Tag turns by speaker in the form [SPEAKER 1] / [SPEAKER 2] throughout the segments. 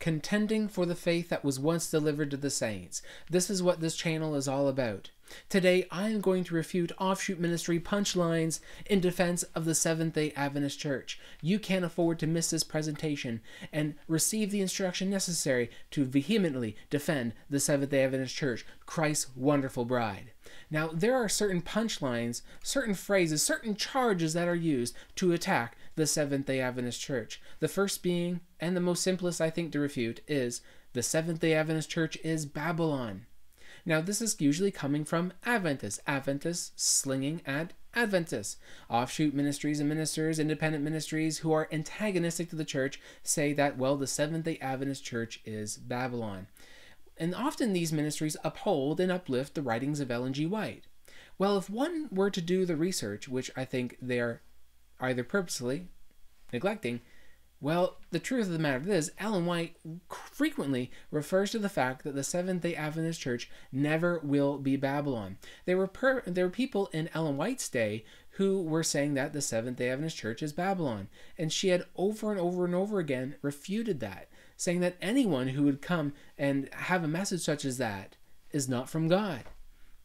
[SPEAKER 1] contending for the faith that was once delivered to the saints. This is what this channel is all about. Today, I am going to refute offshoot ministry punchlines in defense of the Seventh day Adventist Church. You can't afford to miss this presentation and receive the instruction necessary to vehemently defend the Seventh day Adventist Church, Christ's wonderful bride. Now, there are certain punchlines, certain phrases, certain charges that are used to attack the Seventh day Adventist Church. The first being, and the most simplest I think to refute, is the Seventh day Adventist Church is Babylon. Now, this is usually coming from Adventists, Adventists slinging at Adventists. Offshoot ministries and ministers, independent ministries who are antagonistic to the church say that, well, the Seventh day Adventist Church is Babylon. And often these ministries uphold and uplift the writings of Ellen G. White. Well, if one were to do the research, which I think they are either purposely neglecting, well, the truth of the matter is, Ellen White frequently refers to the fact that the Seventh day Adventist Church never will be Babylon. There were, per- there were people in Ellen White's day who were saying that the Seventh day Adventist Church is Babylon, and she had over and over and over again refuted that, saying that anyone who would come and have a message such as that is not from God.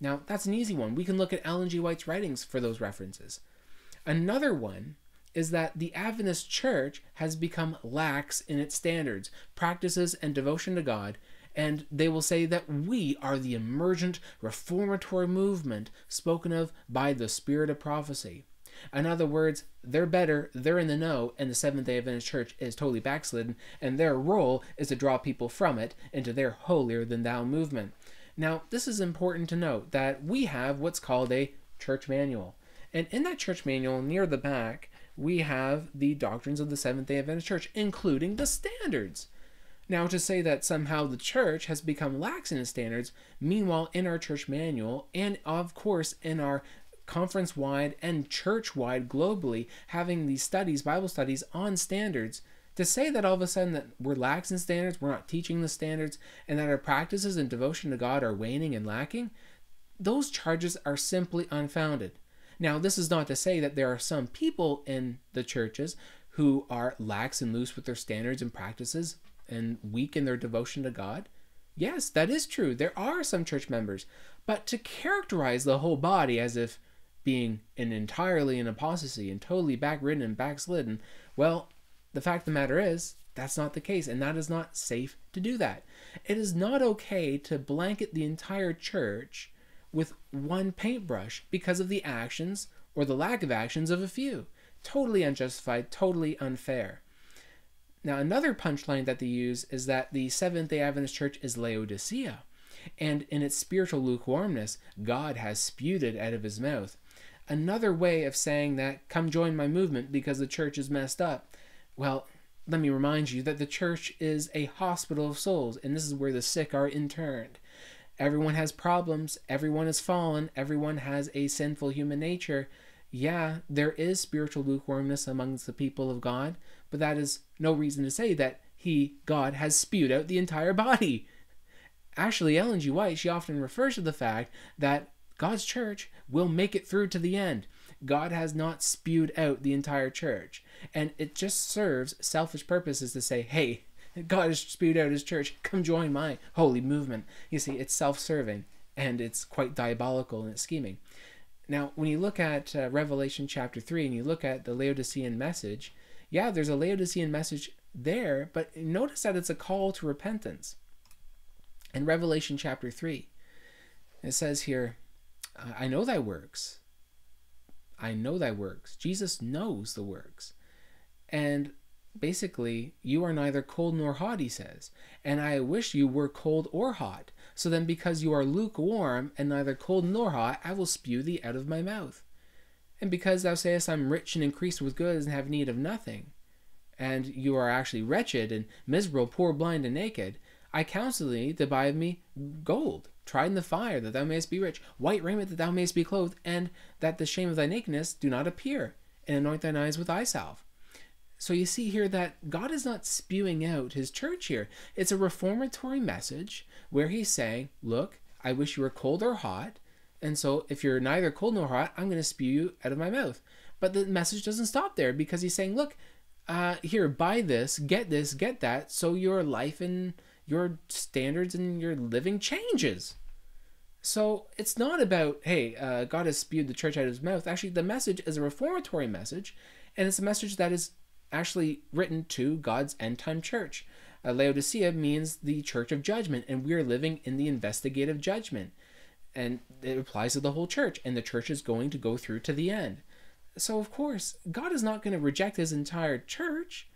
[SPEAKER 1] Now, that's an easy one. We can look at Ellen G. White's writings for those references. Another one is that the Adventist church has become lax in its standards, practices, and devotion to God, and they will say that we are the emergent reformatory movement spoken of by the spirit of prophecy. In other words, they're better, they're in the know, and the Seventh day Adventist Church is totally backslidden, and their role is to draw people from it into their holier than thou movement. Now, this is important to note that we have what's called a church manual. And in that church manual, near the back, we have the doctrines of the Seventh day Adventist Church, including the standards. Now, to say that somehow the church has become lax in its standards, meanwhile, in our church manual, and of course in our conference wide and church wide globally, having these studies, Bible studies on standards, to say that all of a sudden that we're lax in standards, we're not teaching the standards, and that our practices and devotion to God are waning and lacking, those charges are simply unfounded. Now, this is not to say that there are some people in the churches who are lax and loose with their standards and practices and weak in their devotion to God. Yes, that is true. There are some church members. But to characterize the whole body as if being an entirely in apostasy and totally backridden and backslidden, well, the fact of the matter is, that's not the case, and that is not safe to do that. It is not okay to blanket the entire church with one paintbrush because of the actions or the lack of actions of a few. Totally unjustified, totally unfair. Now, another punchline that they use is that the Seventh day Adventist Church is Laodicea, and in its spiritual lukewarmness, God has spewed it out of his mouth. Another way of saying that, come join my movement because the church is messed up. Well, let me remind you that the church is a hospital of souls, and this is where the sick are interned. Everyone has problems. Everyone has fallen. Everyone has a sinful human nature. Yeah, there is spiritual lukewarmness amongst the people of God, but that is no reason to say that He, God, has spewed out the entire body. Actually, Ellen G. White, she often refers to the fact that God's church will make it through to the end. God has not spewed out the entire church. And it just serves selfish purposes to say, hey, God has spewed out his church. Come join my holy movement. You see, it's self serving and it's quite diabolical in its scheming. Now, when you look at uh, Revelation chapter 3 and you look at the Laodicean message, yeah, there's a Laodicean message there, but notice that it's a call to repentance. In Revelation chapter 3, it says here, I know thy works. I know thy works. Jesus knows the works. And basically, you are neither cold nor hot, he says, and I wish you were cold or hot. So then, because you are lukewarm and neither cold nor hot, I will spew thee out of my mouth. And because thou sayest, I'm rich and increased with goods and have need of nothing, and you are actually wretched and miserable, poor, blind, and naked, I counsel thee to buy of me gold, tried in the fire, that thou mayest be rich, white raiment, that thou mayest be clothed, and that the shame of thy nakedness do not appear, and anoint thine eyes with eye salve so you see here that God is not spewing out his church here. It's a reformatory message where he's saying, Look, I wish you were cold or hot. And so if you're neither cold nor hot, I'm going to spew you out of my mouth. But the message doesn't stop there because he's saying, Look, uh, here, buy this, get this, get that, so your life and your standards and your living changes. So it's not about, hey, uh, God has spewed the church out of his mouth. Actually, the message is a reformatory message, and it's a message that is actually written to God's end time church. Uh, Laodicea means the church of judgment, and we are living in the investigative judgment. And it applies to the whole church, and the church is going to go through to the end. So, of course, God is not going to reject his entire church.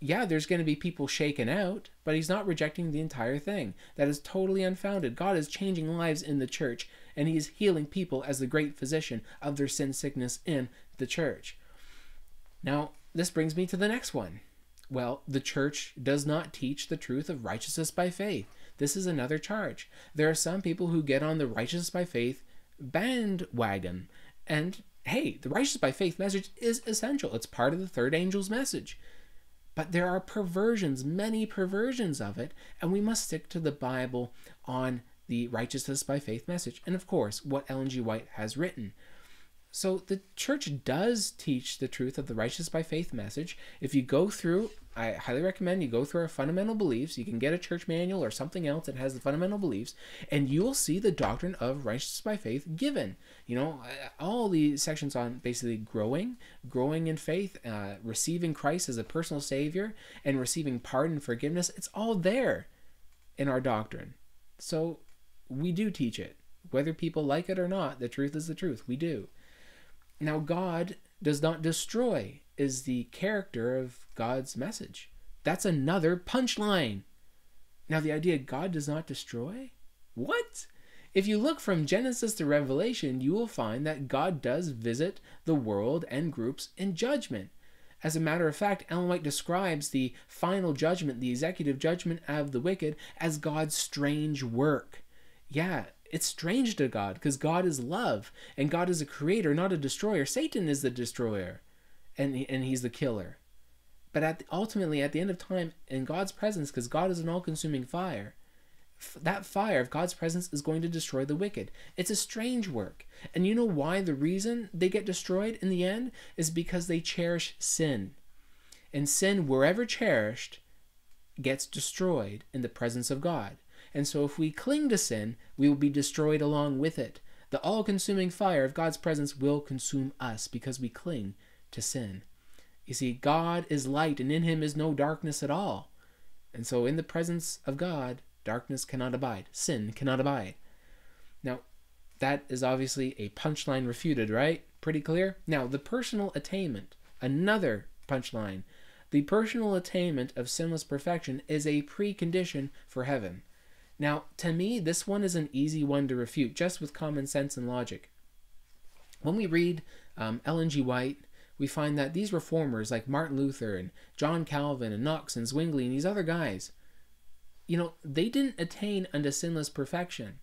[SPEAKER 1] Yeah, there's going to be people shaken out, but he's not rejecting the entire thing. That is totally unfounded. God is changing lives in the church, and he is healing people as the great physician of their sin sickness in the church. Now, this brings me to the next one. Well, the church does not teach the truth of righteousness by faith. This is another charge. There are some people who get on the righteousness by faith bandwagon. And hey, the righteousness by faith message is essential. It's part of the third angel's message. But there are perversions, many perversions of it, and we must stick to the Bible on the righteousness by faith message. And of course, what Ellen G. White has written. So the church does teach the truth of the righteous by faith message. If you go through, I highly recommend you go through our fundamental beliefs. You can get a church manual or something else that has the fundamental beliefs, and you will see the doctrine of righteousness by faith given. You know, all the sections on basically growing, growing in faith, uh, receiving Christ as a personal Savior, and receiving pardon, forgiveness. It's all there in our doctrine. So we do teach it. Whether people like it or not, the truth is the truth. We do. Now, God does not destroy, is the character of God's message. That's another punchline. Now, the idea God does not destroy? What? If you look from Genesis to Revelation, you will find that God does visit the world and groups in judgment. As a matter of fact, Ellen White describes the final judgment, the executive judgment of the wicked, as God's strange work. Yeah, it's strange to God because God is love and God is a creator, not a destroyer. Satan is the destroyer and, and he's the killer. But at the, ultimately, at the end of time, in God's presence, because God is an all consuming fire, that fire of God's presence is going to destroy the wicked. It's a strange work. And you know why the reason they get destroyed in the end is because they cherish sin. And sin, wherever cherished, gets destroyed in the presence of God. And so if we cling to sin, we will be destroyed along with it. The all consuming fire of God's presence will consume us because we cling to sin. You see, God is light, and in him is no darkness at all. And so, in the presence of God, darkness cannot abide, sin cannot abide. Now, that is obviously a punchline refuted, right? Pretty clear? Now, the personal attainment, another punchline. The personal attainment of sinless perfection is a precondition for heaven. Now, to me, this one is an easy one to refute, just with common sense and logic. When we read um, Ellen G. White, we find that these reformers like Martin Luther and John Calvin and Knox and Zwingli and these other guys, you know, they didn't attain unto sinless perfection,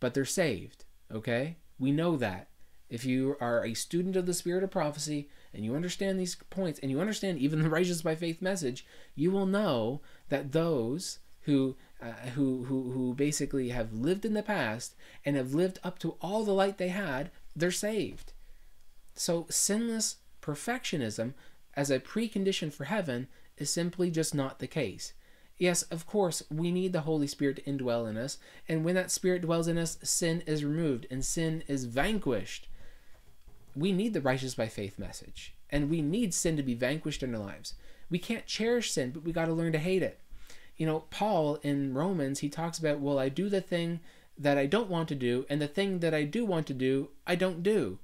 [SPEAKER 1] but they're saved, okay? We know that. If you are a student of the spirit of prophecy and you understand these points and you understand even the righteous by faith message, you will know that those who uh, who who who basically have lived in the past and have lived up to all the light they had, they're saved. So sinless perfectionism as a precondition for heaven is simply just not the case. Yes, of course, we need the Holy Spirit to indwell in us, and when that Spirit dwells in us, sin is removed and sin is vanquished. We need the righteous by faith message, and we need sin to be vanquished in our lives. We can't cherish sin, but we got to learn to hate it you know, Paul in Romans, he talks about, well, I do the thing that I don't want to do, and the thing that I do want to do, I don't do.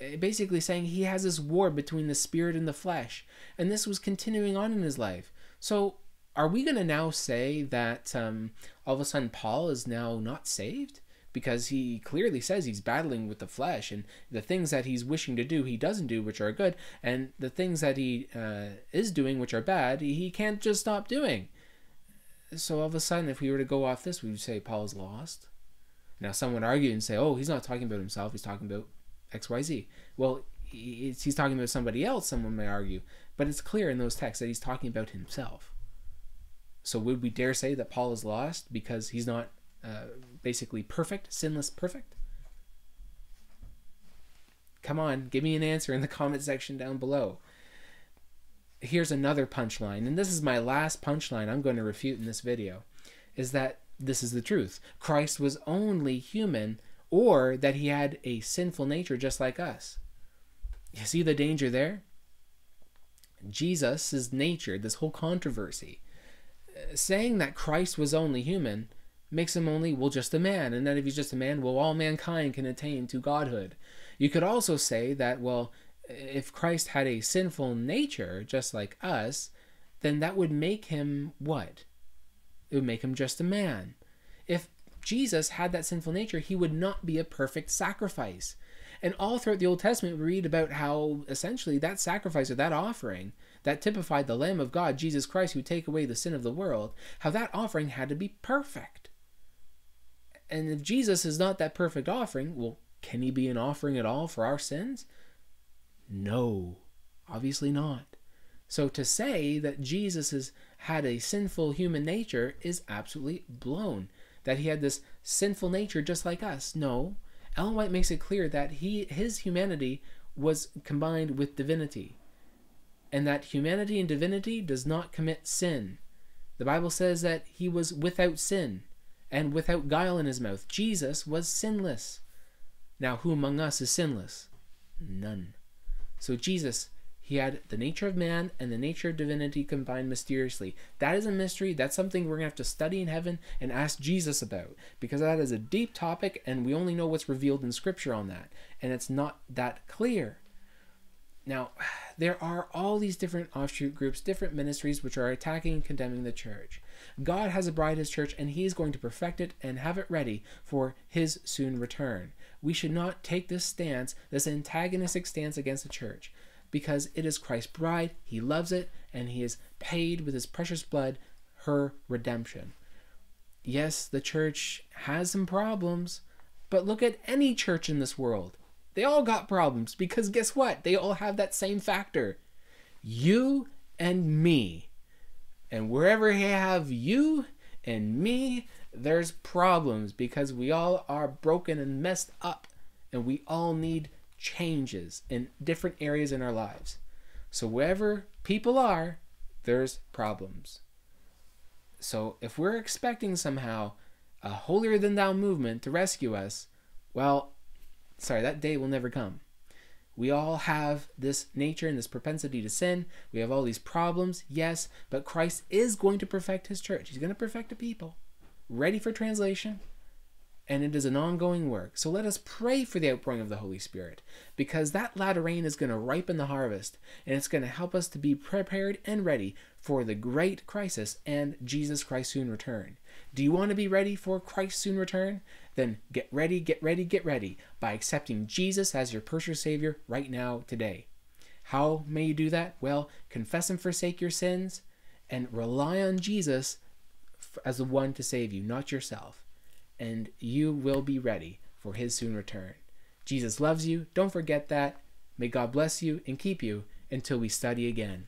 [SPEAKER 1] Eh, basically saying he has this war between the spirit and the flesh. And this was continuing on in his life. So, are we going to now say that um, all of a sudden Paul is now not saved? Because he clearly says he's battling with the flesh, and the things that he's wishing to do, he doesn't do, which are good, and the things that he uh, is doing, which are bad, he can't just stop doing so all of a sudden, if we were to go off this, we would say Paul's lost. Now, some would argue and say, oh, he's not talking about himself, he's talking about XYZ. Well, he's talking about somebody else, someone may argue, but it's clear in those texts that he's talking about himself. So, would we dare say that Paul is lost because he's not uh, basically perfect, sinless, perfect? Come on, give me an answer in the comment section down below. Here's another punchline, and this is my last punchline I'm going to refute in this video, is that this is the truth. Christ was only human, or that he had a sinful nature just like us. You see the danger there? Jesus' nature, this whole controversy, uh, saying that Christ was only human makes him only, well, just a man. And that if he's just a man, well, all mankind can attain to godhood. You could also say that, well, if Christ had a sinful nature, just like us, then that would make him what? It would make him just a man. If Jesus had that sinful nature, he would not be a perfect sacrifice. And all throughout the Old Testament, we read about how essentially that sacrifice or that offering that typified the Lamb of God, Jesus Christ, who take away the sin of the world, how that offering had to be perfect. And if Jesus is not that perfect offering, well, can he be an offering at all for our sins? No, obviously not. So to say that Jesus has had a sinful human nature is absolutely blown. That he had this sinful nature just like us. No. Ellen White makes it clear that he his humanity was combined with divinity. And that humanity and divinity does not commit sin. The Bible says that he was without sin and without guile in his mouth. Jesus was sinless. Now, who among us is sinless? None. So Jesus, he had the nature of man and the nature of divinity combined mysteriously. That is a mystery. That's something we're going to have to study in heaven and ask Jesus about because that is a deep topic and we only know what's revealed in scripture on that. And it's not that clear. Now, there are all these different offshoot groups, different ministries which are attacking and condemning the church. God has a bride, his church, and he is going to perfect it and have it ready for his soon return we should not take this stance, this antagonistic stance against the church, because it is Christ's bride, he loves it, and he has paid with his precious blood her redemption. Yes, the church has some problems, but look at any church in this world. They all got problems because guess what? They all have that same factor. You and me. And wherever you have you and me, there's problems because we all are broken and messed up and we all need changes in different areas in our lives. So wherever people are, there's problems. So if we're expecting somehow a holier than thou movement to rescue us, well, sorry, that day will never come. We all have this nature and this propensity to sin. We have all these problems, yes, but Christ is going to perfect his church. He's going to perfect a people ready for translation, and it is an ongoing work. So let us pray for the outpouring of the Holy Spirit, because that latter rain is going to ripen the harvest, and it's going to help us to be prepared and ready for the great crisis and Jesus Christ's soon return. Do you want to be ready for Christ's soon return? Then get ready, get ready, get ready by accepting Jesus as your personal Savior right now, today. How may you do that? Well, confess and forsake your sins and rely on Jesus as the one to save you, not yourself. And you will be ready for his soon return. Jesus loves you. Don't forget that. May God bless you and keep you until we study again.